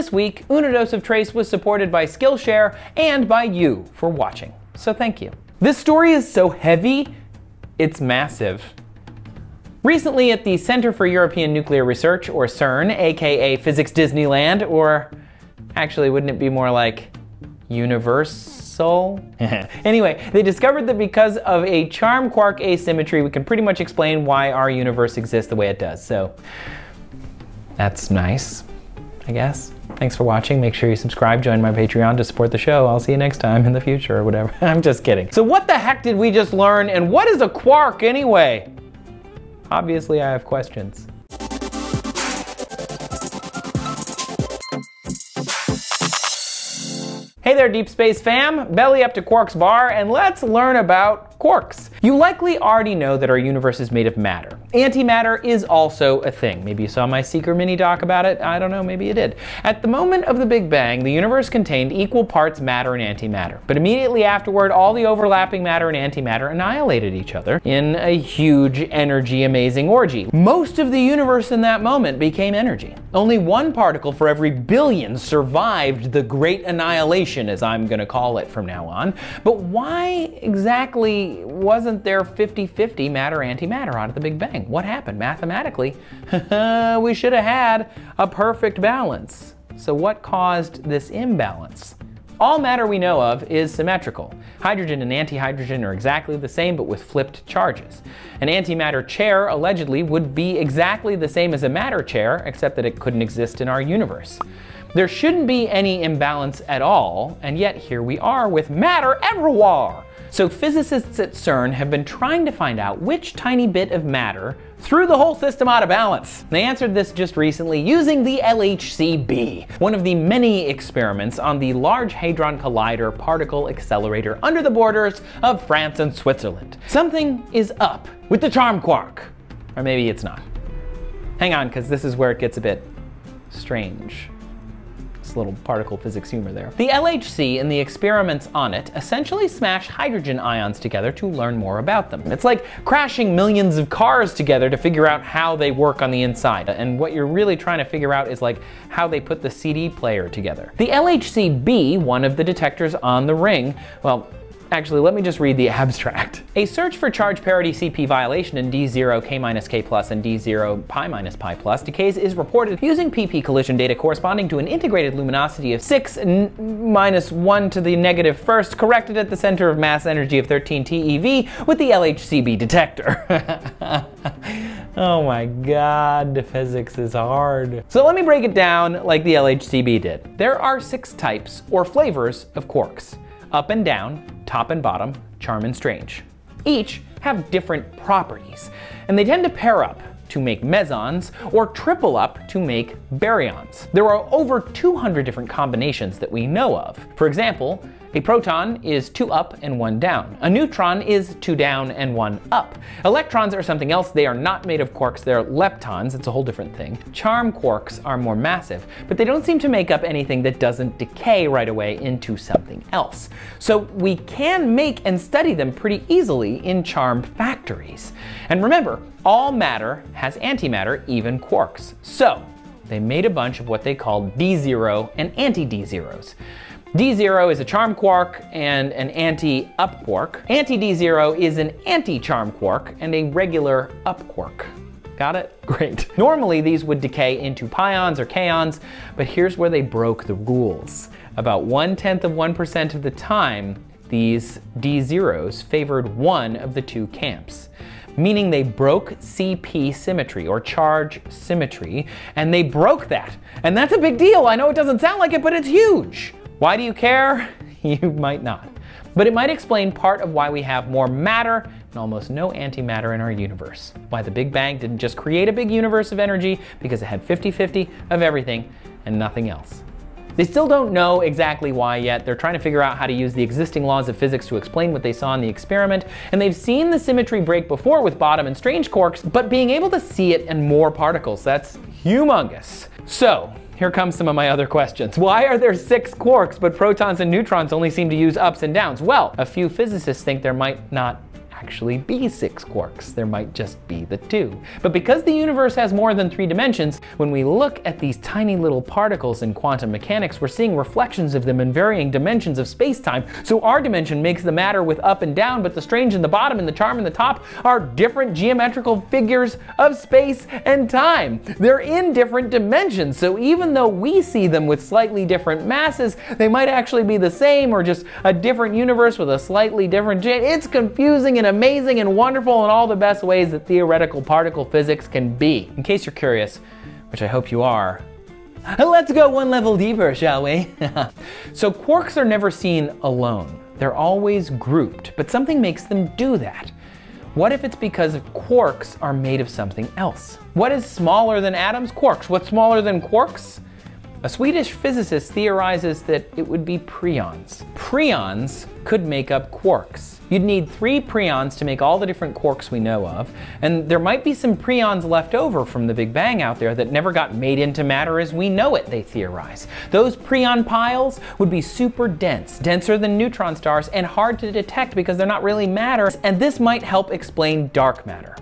This week, Uno Dos of Trace was supported by Skillshare and by you for watching. So thank you. This story is so heavy, it's massive. Recently at the Center for European Nuclear Research, or CERN, aka Physics Disneyland, or actually, wouldn't it be more like Universal? anyway, they discovered that because of a charm quark asymmetry, we can pretty much explain why our universe exists the way it does. So that's nice, I guess. Thanks for watching. Make sure you subscribe, join my Patreon to support the show. I'll see you next time in the future or whatever. I'm just kidding. So what the heck did we just learn and what is a quark anyway? Obviously, I have questions. Hey there, Deep Space fam! Belly up to Quark's Bar, and let's learn about quarks. You likely already know that our universe is made of matter. Antimatter is also a thing. Maybe you saw my Seeker mini doc about it. I don't know, maybe you did. At the moment of the Big Bang, the universe contained equal parts matter and antimatter. But immediately afterward, all the overlapping matter and antimatter annihilated each other in a huge energy amazing orgy. Most of the universe in that moment became energy. Only one particle for every billion survived the great annihilation, as I'm gonna call it from now on. But why exactly wasn't there 50-50 matter-antimatter out of the Big Bang? What happened mathematically? we should have had a perfect balance. So what caused this imbalance? All matter we know of is symmetrical. Hydrogen and antihydrogen are exactly the same but with flipped charges. An antimatter chair allegedly would be exactly the same as a matter chair except that it couldn't exist in our universe. There shouldn't be any imbalance at all, and yet here we are with matter everywhere. So physicists at CERN have been trying to find out which tiny bit of matter threw the whole system out of balance. They answered this just recently using the LHCb, one of the many experiments on the Large Hadron Collider particle accelerator under the borders of France and Switzerland. Something is up with the charm quark. Or maybe it's not. Hang on, because this is where it gets a bit strange little particle physics humor there. The LHC and the experiments on it essentially smash hydrogen ions together to learn more about them. It's like crashing millions of cars together to figure out how they work on the inside. And what you're really trying to figure out is like how they put the CD player together. The LHCb, one of the detectors on the ring, well, Actually, let me just read the abstract. A search for charge parity CP violation in D0 K minus K plus and D0 pi minus pi plus decays is reported using PP collision data corresponding to an integrated luminosity of 6 minus 1 to the negative first corrected at the center of mass energy of 13 TeV with the LHCb detector. oh my god, physics is hard. So let me break it down like the LHCb did. There are six types or flavors of quarks up and down, top and bottom, charm and strange. Each have different properties, and they tend to pair up to make mesons or triple up to make baryons. There are over 200 different combinations that we know of. For example, a proton is two up and one down. A neutron is two down and one up. Electrons are something else. They are not made of quarks, they're leptons. It's a whole different thing. Charm quarks are more massive, but they don't seem to make up anything that doesn't decay right away into something else. So we can make and study them pretty easily in charm factories. And remember, all matter has antimatter, even quarks. So they made a bunch of what they called D0 and anti-D0s. D0 is a charm quark and an anti-up quark. Anti-D0 is an anti-charm quark and a regular up quark. Got it? Great. Normally these would decay into pions or kaons, but here's where they broke the rules. About one tenth of 1% of the time, these D0s favored one of the two camps meaning they broke CP symmetry or charge symmetry, and they broke that. And that's a big deal. I know it doesn't sound like it, but it's huge. Why do you care? You might not. But it might explain part of why we have more matter and almost no antimatter in our universe. Why the Big Bang didn't just create a big universe of energy because it had 50-50 of everything and nothing else. They still don't know exactly why yet. They're trying to figure out how to use the existing laws of physics to explain what they saw in the experiment, and they've seen the symmetry break before with bottom and strange quarks, but being able to see it in more particles, that's humongous. So, here comes some of my other questions. Why are there six quarks, but protons and neutrons only seem to use ups and downs? Well, a few physicists think there might not actually be six quarks. There might just be the two. But because the universe has more than three dimensions, when we look at these tiny little particles in quantum mechanics, we're seeing reflections of them in varying dimensions of space-time. So our dimension makes the matter with up and down, but the strange in the bottom and the charm in the top are different geometrical figures of space and time. They're in different dimensions, so even though we see them with slightly different masses, they might actually be the same or just a different universe with a slightly different It's confusing and amazing and wonderful in all the best ways that theoretical particle physics can be. In case you're curious, which I hope you are, let's go one level deeper, shall we? so quarks are never seen alone. They're always grouped, but something makes them do that. What if it's because quarks are made of something else? What is smaller than atoms? Quarks. What's smaller than quarks? A Swedish physicist theorizes that it would be preons. Preons could make up quarks. You'd need three preons to make all the different quarks we know of, and there might be some preons left over from the Big Bang out there that never got made into matter as we know it, they theorize. Those preon piles would be super dense, denser than neutron stars, and hard to detect because they're not really matter, and this might help explain dark matter.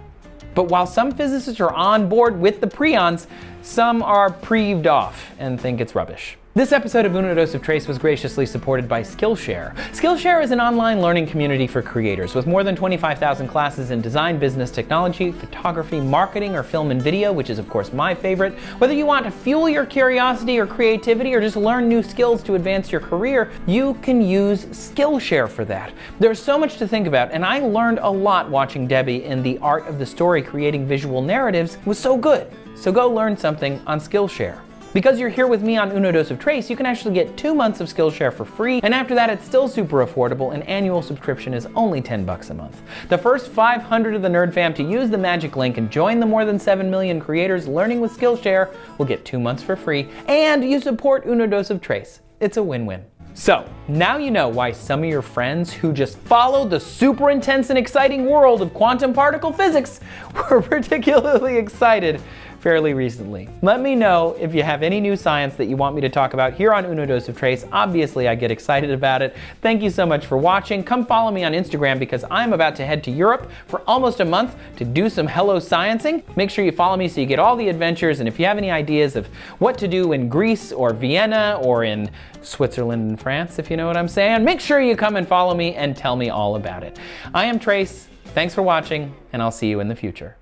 But while some physicists are on board with the preons, some are preeved off and think it's rubbish. This episode of Uno Dos of Trace was graciously supported by Skillshare. Skillshare is an online learning community for creators with more than 25,000 classes in design, business, technology, photography, marketing, or film and video, which is of course my favorite. Whether you want to fuel your curiosity or creativity or just learn new skills to advance your career, you can use Skillshare for that. There's so much to think about, and I learned a lot watching Debbie in The Art of the Story creating visual narratives was so good. So go learn something on Skillshare. Because you're here with me on Uno Dos of Trace, you can actually get two months of Skillshare for free, and after that it's still super affordable, an annual subscription is only 10 bucks a month. The first 500 of the Nerd Fam to use the magic link and join the more than 7 million creators learning with Skillshare will get two months for free, and you support Uno Dos of Trace. It's a win-win. So, now you know why some of your friends who just followed the super intense and exciting world of quantum particle physics were particularly excited fairly recently. Let me know if you have any new science that you want me to talk about here on Uno Dos of Trace. Obviously, I get excited about it. Thank you so much for watching. Come follow me on Instagram because I'm about to head to Europe for almost a month to do some hello sciencing. Make sure you follow me so you get all the adventures. And if you have any ideas of what to do in Greece or Vienna or in Switzerland and France, if you know what I'm saying, make sure you come and follow me and tell me all about it. I am Trace. Thanks for watching, and I'll see you in the future.